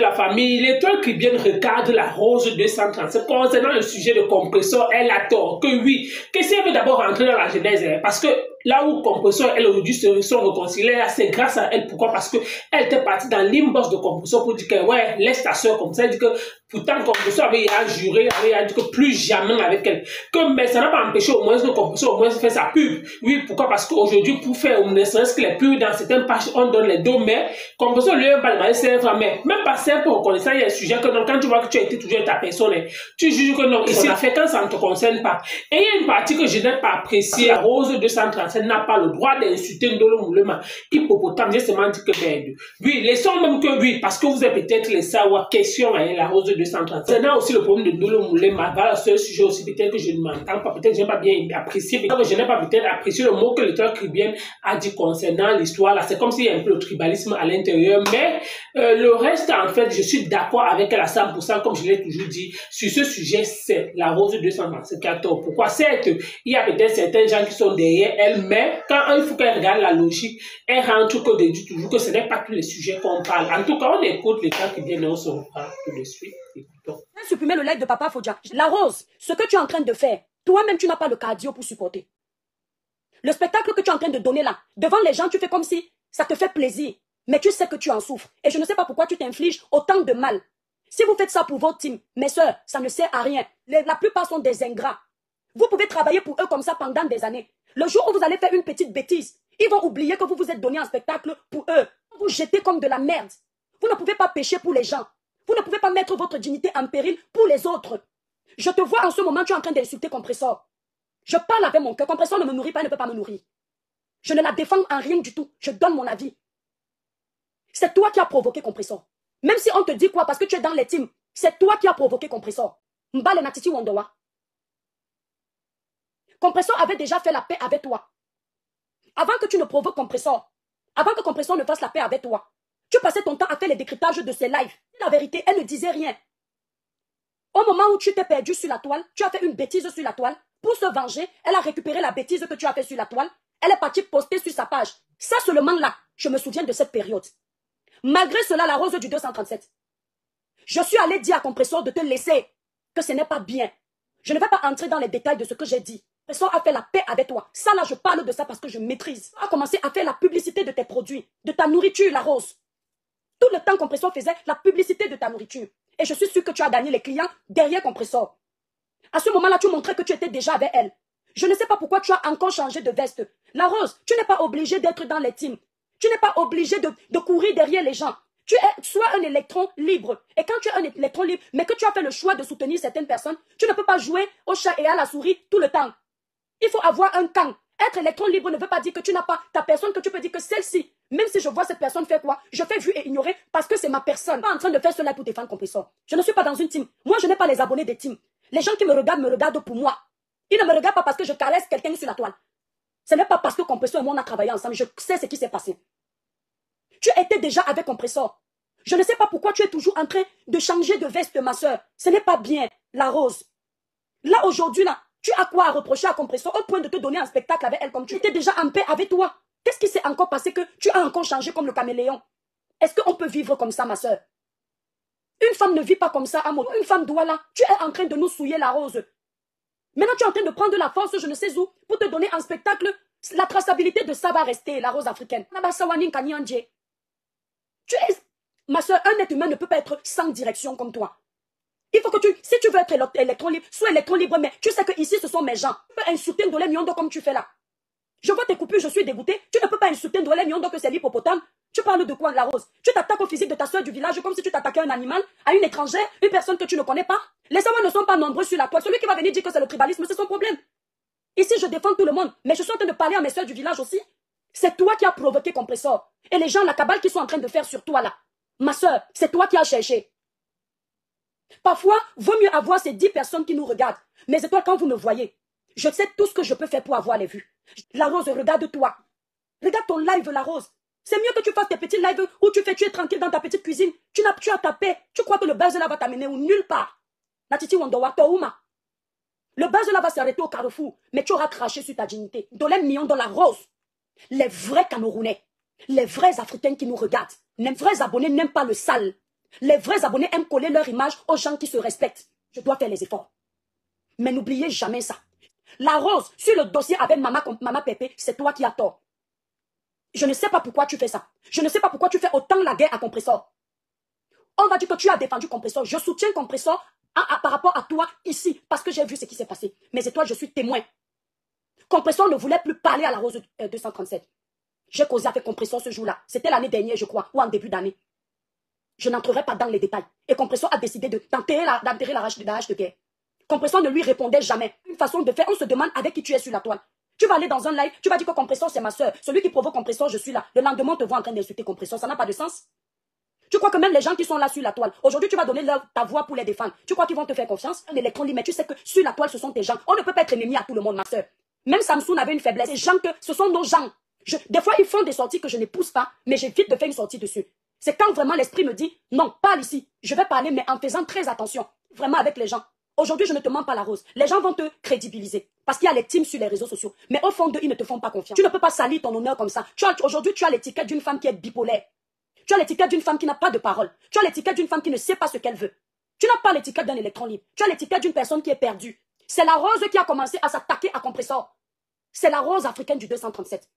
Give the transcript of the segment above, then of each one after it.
la famille, l'étoile qui vient regarde la rose 237 concernant le sujet de compresseur, elle a tort. Que oui, que si elle veut d'abord rentrer dans la genèse, hein, parce que là où Compression et aujourd'hui se sont réconciliés, c'est grâce à elle. Pourquoi? Parce qu'elle était partie dans l'inbox de Compression pour dire que, ouais, laisse ta soeur comme ça. Elle dit que, pourtant, Compression avait juré, avait dit que plus jamais avec elle. Que, mais ça n'a pas empêché au moins que Compression au moins fait sa pub. Oui, pourquoi? Parce qu'aujourd'hui, pour faire, ne serait-ce que les pubs dans certaines pages, on donne les deux mais Compression lui, pas demandé 5 vrai mais même pas 5 pour reconnaître, il y a un sujet que non, quand tu vois que tu as été toujours ta personne, hein, tu juges que non, ici, la fréquence, ça ne te concerne pas. Et il y a une partie que je n'ai pas appréciée, Rose 230 français n'a pas le droit d'insulter Ndolo Moulema. Hippopotame, j'ai seulement dit que. Ben, oui, laissons même que oui, parce que vous êtes peut-être laissé savoir question à la rose 230. C'est là aussi le problème de Ndolo Moulema. Voilà ce sujet aussi, peut-être que je ne m'entends pas, peut-être que je n'ai pas bien apprécié, peut-être que je n'ai pas peut-être apprécié le mot que le tribune a dit concernant l'histoire. Là, c'est comme s'il y a un peu le tribalisme à l'intérieur, mais euh, le reste, en fait, je suis d'accord avec elle à 100%, comme je l'ai toujours dit. Sur ce sujet, c'est la rose 234. Pourquoi? Certes, il y a peut-être certains gens qui sont derrière elle, mais quand il faut qu'elle regarde la logique, elle rentre que de toujours que ce n'est pas tous les sujets qu'on parle. En tout cas, on écoute les cas qui viennent, on se reprend tout de suite. Écoutons. Supprimer le live de Papa Fodja. La Rose, ce que tu es en train de faire, toi-même, tu n'as pas le cardio pour supporter. Le spectacle que tu es en train de donner là, devant les gens, tu fais comme si ça te fait plaisir. Mais tu sais que tu en souffres. Et je ne sais pas pourquoi tu t'infliges autant de mal. Si vous faites ça pour votre team, mes soeurs, ça ne sert à rien. la plupart sont des ingrats. Vous pouvez travailler pour eux comme ça pendant des années. Le jour où vous allez faire une petite bêtise, ils vont oublier que vous vous êtes donné un spectacle pour eux. Vous jetez comme de la merde. Vous ne pouvez pas pécher pour les gens. Vous ne pouvez pas mettre votre dignité en péril pour les autres. Je te vois en ce moment, tu es en train d'insulter Compressor. Je parle avec mon cœur. Compressor ne me nourrit pas, ne peut pas me nourrir. Je ne la défends en rien du tout. Je donne mon avis. C'est toi qui as provoqué Compressor. Même si on te dit quoi, parce que tu es dans les teams, c'est toi qui as provoqué Compressor. Mbale Natiti Wondowa. Compressor avait déjà fait la paix avec toi. Avant que tu ne provoques Compressor, avant que Compressor ne fasse la paix avec toi, tu passais ton temps à faire les décryptages de ses lives. La vérité, elle ne disait rien. Au moment où tu t'es perdu sur la toile, tu as fait une bêtise sur la toile. Pour se venger, elle a récupéré la bêtise que tu as fait sur la toile. Elle est partie poster sur sa page. Ça seulement là, je me souviens de cette période. Malgré cela, la rose du 237. Je suis allé dire à Compressor de te laisser, que ce n'est pas bien. Je ne vais pas entrer dans les détails de ce que j'ai dit. Compressor a fait la paix avec toi. Ça là, je parle de ça parce que je maîtrise. A commencé à faire la publicité de tes produits, de ta nourriture, la rose. Tout le temps, Compressor faisait la publicité de ta nourriture. Et je suis sûr que tu as gagné les clients derrière Compressor. À ce moment-là, tu montrais que tu étais déjà avec elle. Je ne sais pas pourquoi tu as encore changé de veste. La rose, tu n'es pas obligé d'être dans les teams. Tu n'es pas obligé de, de courir derrière les gens. Tu es soit un électron libre. Et quand tu es un électron libre, mais que tu as fait le choix de soutenir certaines personnes, tu ne peux pas jouer au chat et à la souris tout le temps. Il faut avoir un camp. Être électron libre ne veut pas dire que tu n'as pas ta personne, que tu peux dire que celle-ci, même si je vois cette personne faire quoi, je fais vu et ignorer parce que c'est ma personne. Pas en train de faire cela pour défendre compresseur. Je ne suis pas dans une team. Moi, je n'ai pas les abonnés des teams. Les gens qui me regardent me regardent pour moi. Ils ne me regardent pas parce que je caresse quelqu'un sur la toile. Ce n'est pas parce que compresseur et moi on a travaillé ensemble. Je sais ce qui s'est passé. Tu étais déjà avec compresseur. Je ne sais pas pourquoi tu es toujours en train de changer de veste, ma soeur. Ce n'est pas bien, la rose. Là, aujourd'hui, là, tu as quoi à reprocher à Compressor au point de te donner un spectacle avec elle comme tu étais déjà en paix avec toi? Qu'est-ce qui s'est encore passé que tu as encore changé comme le caméléon? Est-ce qu'on peut vivre comme ça, ma soeur Une femme ne vit pas comme ça, amour. Une femme doit là. Tu es en train de nous souiller la rose. Maintenant, tu es en train de prendre la force, je ne sais où, pour te donner un spectacle. La traçabilité de ça va rester, la rose africaine. Tu es... Ma soeur, un être humain ne peut pas être sans direction comme toi. Il faut que tu, si tu veux être électron libre, sois électron libre, mais tu sais que ici, ce sont mes gens. Tu peux insulter Ndolé Miondo comme tu fais là. Je vois tes coupures, je suis dégoûté. Tu ne peux pas insulter Ndolé Miondo que c'est l'hippopotame. Tu parles de quoi, la rose? Tu t'attaques au physique de ta soeur du village comme si tu t'attaquais à un animal, à une étrangère, une personne que tu ne connais pas? Les Sawa ne sont pas nombreux sur la toile. Celui qui va venir dire que c'est le tribalisme, c'est son problème. Ici, je défends tout le monde, mais je suis en train de parler à mes soeurs du village aussi. C'est toi qui as provoqué Compressor. Et les gens, la cabale qui sont en train de faire sur toi là. Ma soeur, c'est toi qui as cherché. Parfois, vaut mieux avoir ces dix personnes qui nous regardent. Mais toi, quand vous me voyez, je sais tout ce que je peux faire pour avoir les vues. La rose, regarde-toi. Regarde ton live, la rose. C'est mieux que tu fasses tes petits lives où tu fais, tu es tranquille dans ta petite cuisine. Tu n'as tu as ta paix. Tu crois que le buzz là va t'amener où? Nulle part. Natiti Touma. Le buzz là va s'arrêter au carrefour, mais tu auras craché sur ta dignité. Dolem millions dans la rose. Les vrais Camerounais, les vrais Africains qui nous regardent, les vrais abonnés n'aiment pas le sale. Les vrais abonnés aiment coller leur image aux gens qui se respectent. Je dois faire les efforts. Mais n'oubliez jamais ça. La rose, sur le dossier avec Maman Pépé, c'est toi qui as tort. Je ne sais pas pourquoi tu fais ça. Je ne sais pas pourquoi tu fais autant la guerre à Compressor. On va dire que tu as défendu Compressor. Je soutiens Compressor par rapport à toi ici, parce que j'ai vu ce qui s'est passé. Mais c'est toi, je suis témoin. Compressor ne voulait plus parler à la rose 237. Euh, j'ai causé avec Compressor ce jour-là. C'était l'année dernière, je crois, ou en début d'année. Je n'entrerai pas dans les détails. Et Compressor a décidé d'enterrer la, rage, de guerre. Compressor ne lui répondait jamais. Une façon de faire, on se demande avec qui tu es sur la toile. Tu vas aller dans un live, tu vas dire que Compressor, c'est ma soeur. Celui qui provoque Compressor, je suis là. Le lendemain, on te voit en train d'insulter Compressor. Ça n'a pas de sens. Tu crois que même les gens qui sont là sur la toile, aujourd'hui, tu vas donner ta voix pour les défendre. Tu crois qu'ils vont te faire confiance? Un électron mais tu sais que sur la toile, ce sont tes gens. On ne peut pas être ennemi à tout le monde, ma soeur. Même Samsung avait une faiblesse. Ces gens que ce sont nos gens. des fois, ils font des sorties que je n'épouse pas, mais j'évite de faire une sortie dessus. C'est quand vraiment l'esprit me dit, non, parle ici. Je vais parler, mais en faisant très attention. Vraiment avec les gens. Aujourd'hui, je ne te mens pas la rose. Les gens vont te crédibiliser. Parce qu'il y a les teams sur les réseaux sociaux. Mais au fond d'eux, ils ne te font pas confiance. Tu ne peux pas salir ton honneur comme ça. Aujourd'hui, tu as l'étiquette d'une femme qui est bipolaire. Tu as l'étiquette d'une femme qui n'a pas de parole. Tu as l'étiquette d'une femme qui ne sait pas ce qu'elle veut. Tu n'as pas l'étiquette d'un électron libre. Tu as l'étiquette d'une personne qui est perdue. C'est la rose qui a commencé à s'attaquer à Compressor. C'est la rose africaine du 237.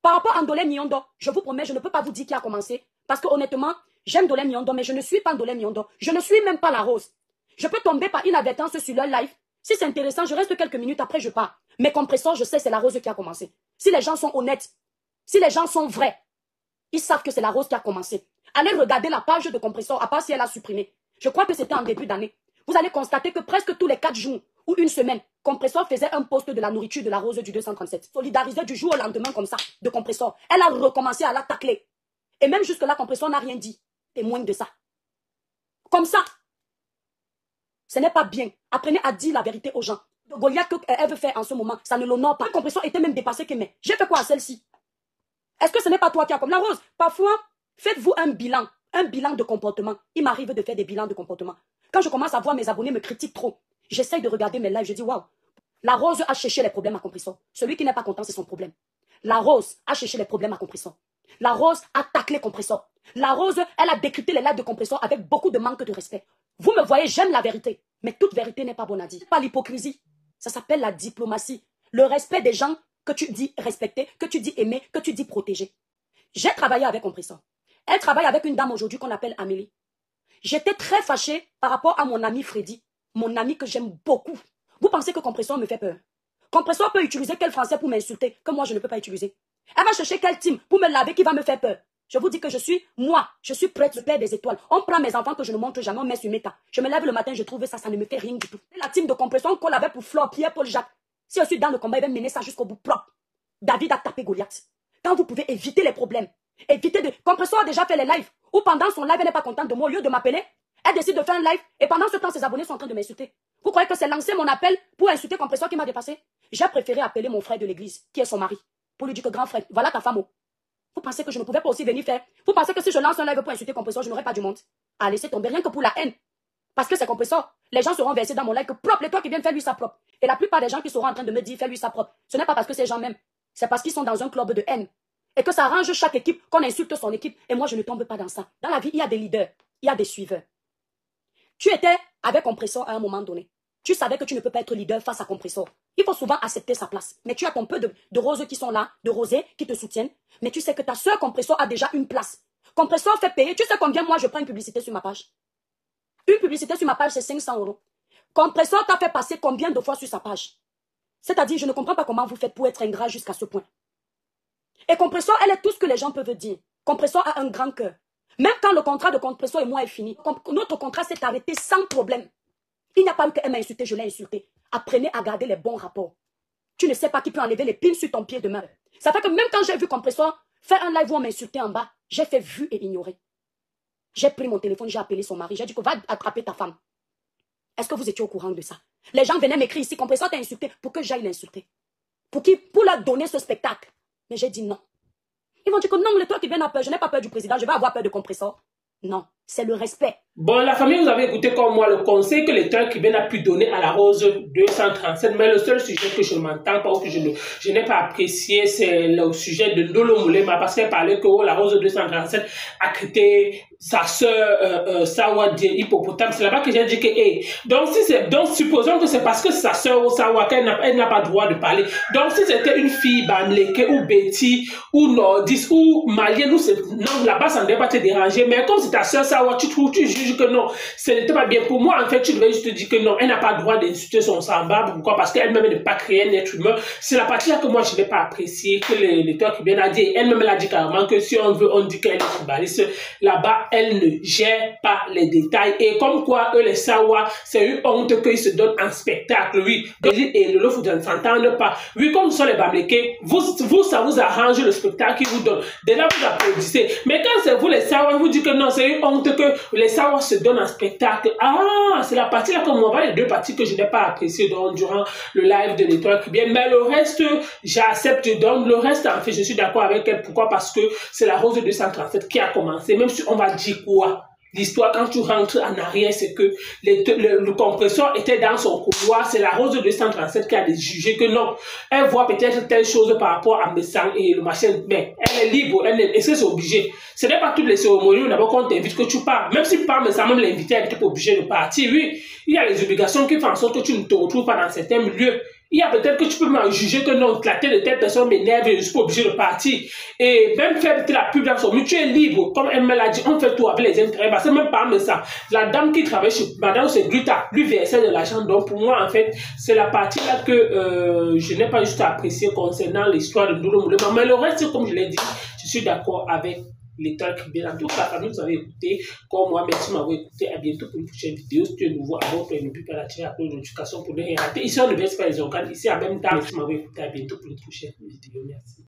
Par rapport à Ndolé Nyondo, je vous promets, je ne peux pas vous dire qui a commencé. Parce que honnêtement, j'aime Ndolé Nyondo, mais je ne suis pas Ndolé Nyondo. Je ne suis même pas la rose. Je peux tomber par inadvertance sur leur live. Si c'est intéressant, je reste quelques minutes après, je pars. Mais compressor, je sais, c'est la rose qui a commencé. Si les gens sont honnêtes, si les gens sont vrais, ils savent que c'est la rose qui a commencé. Allez regarder la page de compressor, à part si elle a supprimé. Je crois que c'était en début d'année. Vous allez constater que presque tous les quatre jours ou une semaine, Compressor faisait un poste de la nourriture de la rose du 237. Solidarisait du jour au lendemain comme ça, de Compressor. Elle a recommencé à l'attaquer. Et même jusque-là, Compressor n'a rien dit. Témoigne de ça. Comme ça, ce n'est pas bien. Apprenez à dire la vérité aux gens. Goliath qu'elle veut faire en ce moment, ça ne l'honore pas. La compression était même dépassée que mais. J'ai fait quoi à celle-ci? Est-ce que ce n'est pas toi qui as comme la rose? Parfois, faites-vous un bilan, un bilan de comportement. Il m'arrive de faire des bilans de comportement. Quand je commence à voir mes abonnés me critiquent trop, j'essaye de regarder mes lives, je dis waouh. La rose a cherché les problèmes à compression. Celui qui n'est pas content, c'est son problème. La rose a cherché les problèmes à compression. La rose a taclé compresseur. La rose, elle a décrypté les lives de compresseur avec beaucoup de manque de respect. Vous me voyez, j'aime la vérité. Mais toute vérité n'est pas bonne à. Pas l'hypocrisie. Ça s'appelle la diplomatie. Le respect des gens que tu dis respecter, que tu dis aimer, que tu dis protéger. J'ai travaillé avec Compressor. Elle travaille avec une dame aujourd'hui qu'on appelle Amélie. J'étais très fâchée par rapport à mon ami Freddy, mon ami que j'aime beaucoup. Vous pensez que Compressor me fait peur? Compressor peut utiliser quel français pour m'insulter que moi je ne peux pas utiliser? Elle va chercher quel team pour me laver qui va me faire peur je vous dis que je suis, moi, je suis prête, le père des étoiles. On prend mes enfants que je ne montre jamais, on met sur méta. Je me lève le matin, je trouve ça, ça ne me fait rien du tout. La team de compression qu'on avait pour Flore, Pierre, Paul, Jacques. Si je suis dans le combat, il va mener ça jusqu'au bout propre. David a tapé Goliath. Quand vous pouvez éviter les problèmes, éviter de... Compressor a déjà fait les lives. Ou pendant son live, elle n'est pas contente de moi. Au lieu de m'appeler, elle décide de faire un live. Et pendant ce temps, ses abonnés sont en train de m'insulter. Vous croyez que c'est lancer mon appel pour insulter Compressor qui m'a dépassé? J'ai préféré appeler mon frère de l'église, qui est son mari, pour lui dire que grand frère, voilà ta femme. Oh. Vous pensez que je ne pouvais pas aussi venir faire? Vous pensez que si je lance un live pour insulter compresseur, je n'aurais pas du monde? À laisser tomber rien que pour la haine. Parce que c'est compresseur. Les gens seront versés dans mon live propre les toi qui viennent faire lui sa propre. Et la plupart des gens qui seront en train de me dire fais lui sa propre, ce n'est pas parce que ces gens m'aiment. C'est parce qu'ils sont dans un club de haine. Et que ça arrange chaque équipe, qu'on insulte son équipe. Et moi, je ne tombe pas dans ça. Dans la vie, il y a des leaders, il y a des suiveurs. Tu étais avec compresseur à un moment donné. Tu savais que tu ne peux pas être leader face à Compressor. Il faut souvent accepter sa place. Mais tu as ton peu de, roses qui sont là, de rosés qui te soutiennent. Mais tu sais que ta soeur Compressor a déjà une place. Compressor fait payer. Tu sais combien moi je prends une publicité sur ma page? Une publicité sur ma page, c'est 500 euros. Compressor t'a fait passer combien de fois sur sa page? C'est-à-dire, je ne comprends pas comment vous faites pour être ingrat jusqu'à ce point. Et Compressor, elle est tout ce que les gens peuvent dire. Compressor a un grand cœur. Même quand le contrat de Compressor et moi est fini, notre contrat s'est arrêté sans problème. Il n'y a pas eu qu'elle m'a insulté, je l'ai insulté. Apprenez à garder les bons rapports. Tu ne sais pas qui peut enlever les pins sur ton pied demain. Ça fait que même quand j'ai vu Compressor faire un live où on m'insultait en bas, j'ai fait vu et ignorer. J'ai pris mon téléphone, j'ai appelé son mari, j'ai dit que va attraper ta femme. Est-ce que vous étiez au courant de ça? Les gens venaient m'écrire ici, Compressor t'a insulté, pour que j'aille l'insulter. Pour qui? Pour leur donner ce spectacle. Mais j'ai dit non. Ils vont dire que non, le toi qui viens à peur, je n'ai pas peur du président, je vais avoir peur de Compressor. Non. C'est le respect. Bon, la famille, vous avez écouté comme moi le conseil que l'état qui a pu donner à la rose 237, mais le seul sujet que je m'entends pas ou que je je n'ai pas apprécié, c'est le sujet de Ndolo Moulema, parce qu'elle parlait que oh, la rose 237 a quitté sa soeur euh, euh, hippopotame. C'est là-bas que j'ai dit que, hey, donc si donc supposons que c'est parce que sa soeur Sawa qu'elle n'a, pas le droit de parler. Donc si c'était une fille Bamleke ou Betty ou Nordis ou Malienne ou non, là-bas ça ne devait pas te déranger. Mais comme c'est ta soeur Sawa, tu trouves, tu juges que non, ce n'était pas bien pour moi. En fait, tu devais juste te dire que non, elle n'a pas le droit d'insulter son semblable. Pourquoi? Parce qu'elle-même n'est pas créée un être humain. C'est la partie là que moi je n'ai pas apprécié, que l'éditeur qui vient a dit. Elle-même elle a dit carrément que si on veut, on dit qu'elle est footballiste. Là-bas, elle ne gère pas les détails. Et comme quoi, eux, les Sawa, c'est une honte qu'ils se donnent en spectacle, oui. Et le vous ne s'entendent pas. Oui, comme sont les Bamlékés, vous, vous, ça vous arrange le spectacle qu'ils vous donnent. De là, vous applaudissez. Mais quand c'est vous, les Sawa, vous dites que non, c'est une honte que les Sawa se donnent en spectacle. Ah, c'est la partie là comme on va les deux parties que je n'ai pas appréciées durant le live de l'étoile bien. Mais le reste, j'accepte. Donc, le reste, en fait, je suis d'accord avec elle. Pourquoi? Parce que c'est la rose de 237 qui a commencé. Même si on va dire quoi? L'histoire, quand tu rentres en arrière, c'est que le, compresseur était dans son couloir. C'est la rose de 237 qui a jugé que non. Elle voit peut-être telle chose par rapport à Messang et le machin. Mais elle est libre. Elle est, c'est? Ce n'est pas toutes les cérémonies d'abord qu'on t'invite que tu pars. Même si par Messang, même l'invité, elle n'était pas obligée de partir. Oui, il y a les obligations qui font en sorte que tu ne te retrouves pas dans certains milieux. Il y a peut-être que tu peux m'en juger que non, la tête de telle personne m'énerve et je suis pas obligé de partir. Et même faire la pub dans son tu es libre. Comme elle me l'a dit, on fait tout avec les intérêts. Parce que même pas mais ça. La dame qui travaille chez Madame c'est Gluta, lui versait de l'argent. Donc pour moi, en fait, c'est la partie là que euh, je n'ai pas juste apprécié concernant l'histoire de Moulema. Mais le reste, comme je l'ai dit, je suis d'accord avec l'état vient. En tout cas, famille, vous avez écouté. Comme moi, merci m'avoir écouté. À bientôt pour une prochaine vidéo. Si tu es nouveau, abonne-toi et n'oublie pas d'activer la cloche de notification pour ne rien rater. Ici, on ne baisse pas les organes. Ici, en même temps, merci m'avoir écouté. À bientôt pour une prochaine vidéo. Merci.